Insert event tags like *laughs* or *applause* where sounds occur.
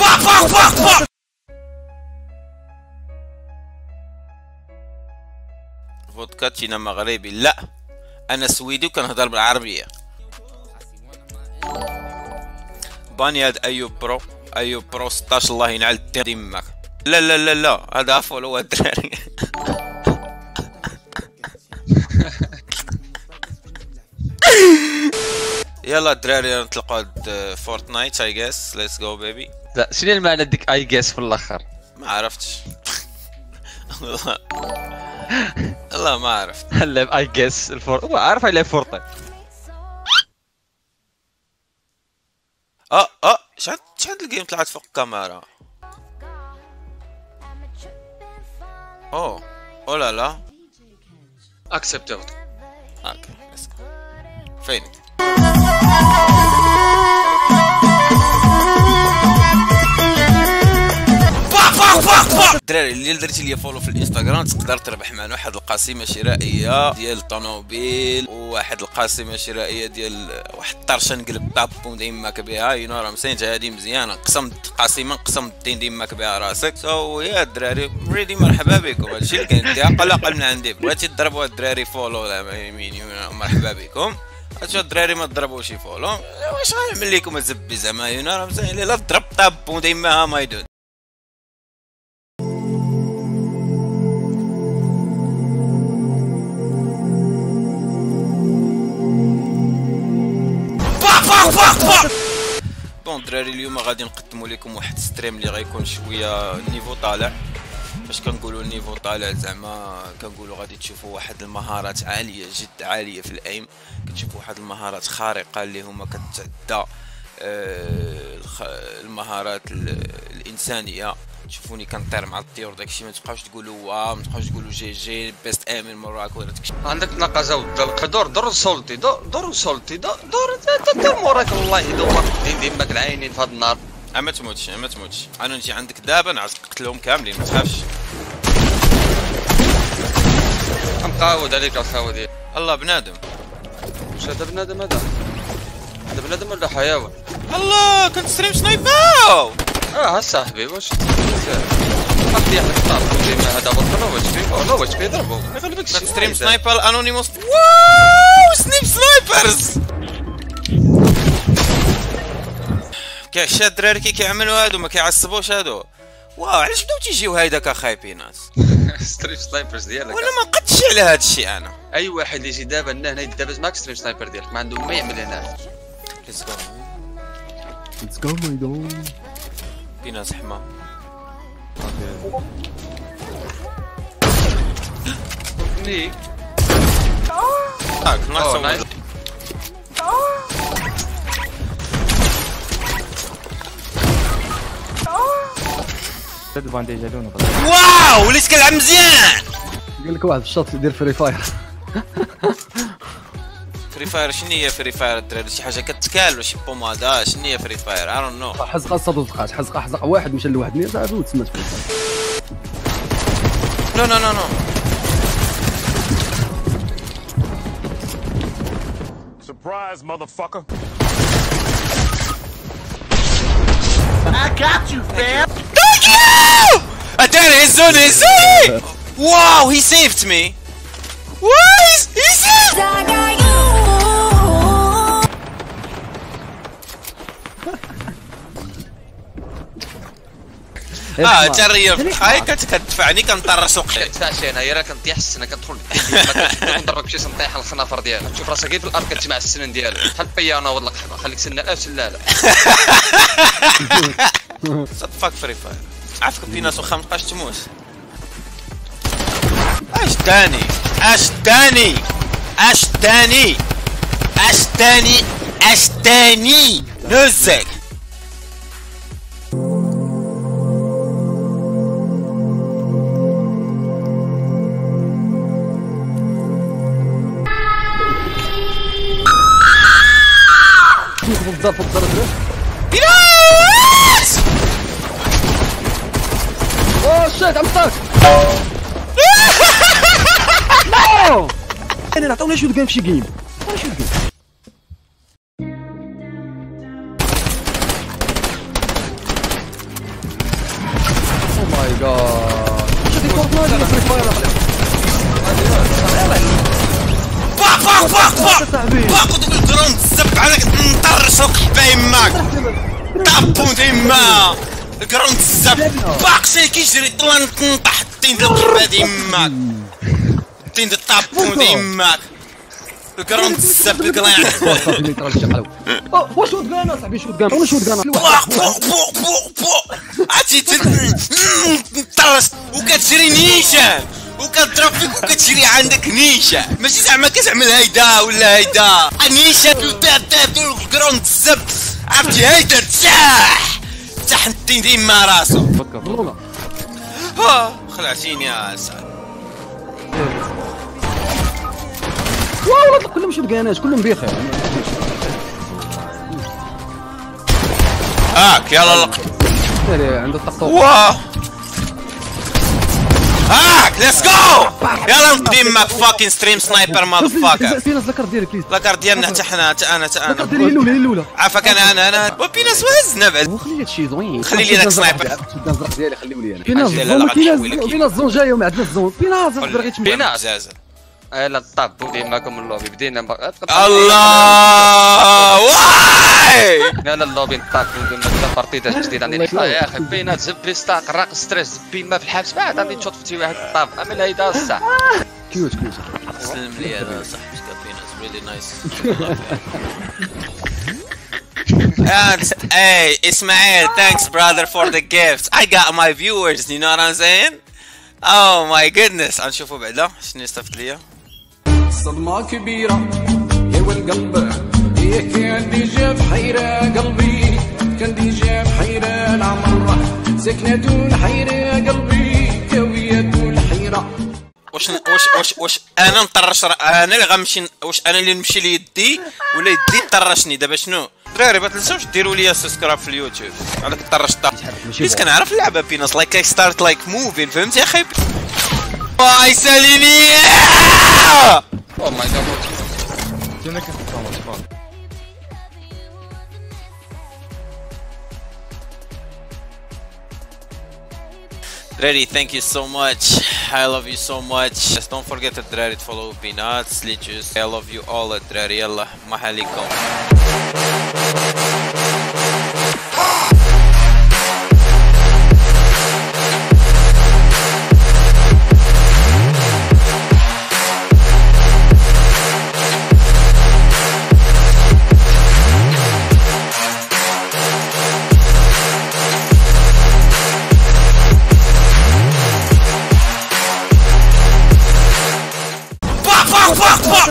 باك فودكاتشينا مغربي لا أنا سويدي وكنهضر بالعربية. باني هاد ايوب برو. ايوب برو 16 الله ينعل ديمك لا لا لا لا. هذا فولو الدراري. *laughs* يلا الدراري نطلقوا Fortnite اي جيس let's go baby لا شنو المعنى ديك اي جيس في الآخر؟ ما عرفتش. والله ما عرفت. هلا اي جيس الفور هو عارف عليه Fortnite آه آه شحال شحال ال game طلعت فوق الكاميرا؟ أوه أو لا لا. اكسبت اوت أوكي go. فين باك باك باك دراري اللي درتي لي فولو في الانستغرام تقدر تربح معنا واحد القسيمة شرائية ديال الطوموبيل وواحد القسيمة شرائية ديال واحد الطرشه نقلب بابون ديماك بها يو نو مسينت هادي مزيانة. قسمت قسيمة قسمت الدين ديماك بها راسك. سو يا الدراري ريدي مرحبا بكم. هادشي اللي كاين أقل أقل من عندي. بغيتي تضربوا الدراري فولو؟ مرحبا بكم. هادشي الدراري ما تضربوش فولو. واش غنعمل لكم؟ الزبي زعما يو نو مسينت لا ضرب طابون ديما ما يدود بون دراري اليوم غادي نقدموا لكم واحد ستريم اللي غيكون شوية نيفو طالع فاش كنقولوا النيفو طالع زعما كنقولوا غادي تشوفوا واحد المهارات عاليه جد عاليه في الايم كتشوفوا واحد المهارات خارقه اللي هما كتعدى المهارات ال- الانسانيه تشوفوني كنطير مع الطيور داكشي ما تبقاوش تقولوا واو ما تبقاوش تقولوا جي جي بيست امين مراك ولا داكشي عندك نقزه ودر دور دور سولتي دور سولتي دور دور موراك الله يدور ديماك العينين في هاد النار ما تموتش ما تموتش أنا نجي عندك دابا نعزق قتلهم كاملين ما تخافش مقاود عليك الخاوه ديالك الله بنادم واش هذا بنادم هذا هذا بنادم ولا حيوان الله كنت ستريم سنايبر آه صاحبي. واش خلي يحلك الطار ديما هذا بطل. واش فيه والله واش فيه ضربو ما يغلبكش ستريم سنايبر. انونيموس واو سنيب سنايبرز! كاع الدراري كي كيعملوا هادو ما كيعصبوش هادو. واو علاش بداو تيجيو هيداك خايبينات ستريم سنايبرز ديالك. وأنا ما قدش على هاد الشيء أنا. أي واحد يجي دابا هنا هنا يدابز معك ستريم سنايبر ديالك. ما عنده ما يعمل هنا ليتس جو Let's go, my dog. بينا ليه نايس علينا واو كنلعب مزيان قال لك واحد الشوط يدير Free Fire Free Fire شنو هي Free Fire الدراري شي حاجة كتكال ولا شي بومادا؟ شنو هي Free Fire I don't know حزقه صدقات حزقه حزقه واحد مشى لواحد مية صاحبي وتسمات Free Fire no no no no Surprise, motherfucker. Thank you! الدراري هزوني هزوني واو he saved me. What? He saved آه جريه هاي كنت كتدفعني كنطرس وقتي كتفاشي أنا راه كنطيح السنة كندخل كنضربك شي سنطيح الخنافر ديالك. تشوف راسك غير في الأرض كتجمع السنن ديالك. بحال البيانو ولا القحبه خليك سنة. لا. سلاله صدفك فري فاير. عافاك في ناس وخا متبقاش تموت؟ اش تاني؟ اش تاني؟ اش تاني؟ اش تاني؟ اش تاني؟ نزك بالضبط بالضبط بيناس اوه شيت عم طاك نو أنا نعطوني شوت جيم في شي جيم عطوني شوت جيم جاد شدي فورتنايت ولا فري فاير باق باق باق باق صاحبي. باق ودوك الجروند الزب عليك نطرش وقحبه يماك طابون يما الجروند الزب باق شي كيجري طلع نطنطح الدين ديال القحبه ديال يماك الدين ديال الطابون ديال يماك الجروند الزب الشقلو واش شوت كان صاحبي شوت كان وأنا شوت كان بوق بوق بوق بوق عرفتي تطرش وكتجري نيشان وكتضرب فيك وكتجري عندك نيشان ماشي زعما كتعمل هيدا ولا هيدا. نيشان تاب تاب الجروند الزب عرفتي؟ هيدا تاح. تاح الدين ديما راسو فكر. ها خلعتيني يا سعد. واو والله كلهم شوت كانات كلهم بخير. هاك يلا لق ساري عنده الطقطق واه هاك. ليتس جو يلا نقدمك فاكين ستريم سنايبر ماذر فاكر في ناس ذكر ديالك بليز لاكار ديالنا حتى حنا حتى أنا حتى أنا. ديالي الاولى الاولى عافاك أنا أنا أنا. وبيناس وهزنا بعد وخلي هادشي زوين. خلي لي داك السنايبر. الزرق ديالي خليه لي أنا. بينا أجل، لا، الزون لا، بينا غنحول لك الزون بينا الزون جاية وما عندنا الزون بينا الزون غير تمشي بينا. زازا لا الطاب ديما معكم اللوبي بدينا الله! *laughs* لا لا اللوبي مثلا بارتيدات جديدة عندي يا أخي بينا زبي ستاك راق ستريس زبي ما في الحبس. بعد غادي تشوط في واحد الطاب عمل هيدا الساعة. كيوت كيوت. سلم لي هذا صح مش بيناس ريلي نايس hey, Ismail, thanks brother for the gifts. I got my viewers, you know what I'm saying? Oh my goodness. غنشوفوا بعدا. شنو استفدت ليا. صدمة كبيرة يا والقلب. يا كان دي جاب حيرة قلبي كان دي جاب حيرة العمر. سكنة دون حيرة قلبي كاوية دون حيرة. واش واش واش واش أنا نطرش أنا اللي غنمشي واش أنا اللي نمشي ليدي؟ ولا يدي طرشني دابا شنو؟ دراري ما تنساوش ديروا لي سبسكرايب في اليوتيوب. هذاك طرش طا بيس كنعرف اللعبة بيناس لايك اي ستارت لايك موفين فهمتي يا أخي؟ واي ساليني! أو ماي جاد Ready, thank you so much. I love you so much. Just don't forget to dread it, follow peanuts, lichus. I love you all at Dreadiella. Mahalikom.